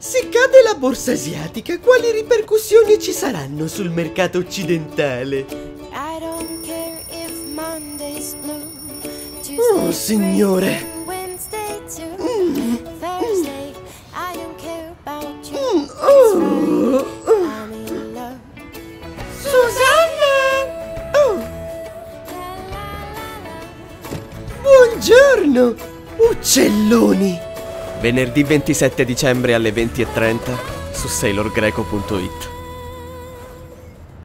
Se cade la borsa asiatica, quali ripercussioni ci saranno sul mercato occidentale? Oh, signore. about you. Oh. Susanna! Oh, buongiorno, uccelloni! Venerdì 27 dicembre alle 20.30 su sailorgreco.it